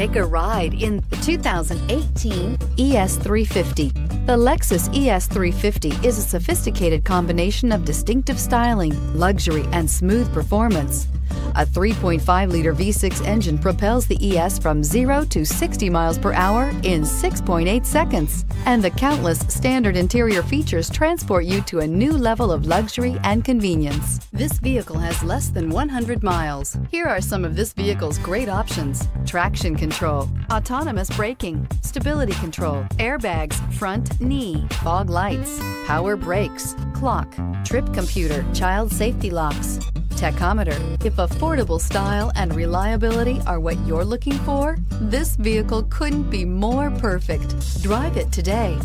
Take a ride in the 2018 ES350. The Lexus ES350 is a sophisticated combination of distinctive styling, luxury, and smooth performance. A 3.5-liter V6 engine propels the ES from 0 to 60 miles per hour in 6.8 seconds. And the countless standard interior features transport you to a new level of luxury and convenience. This vehicle has less than 100 miles. Here are some of this vehicle's great options. Traction control, autonomous braking, stability control, airbags, front knee, fog lights, power brakes, clock, trip computer, child safety locks, tachometer. If affordable style and reliability are what you're looking for, this vehicle couldn't be more perfect. Drive it today.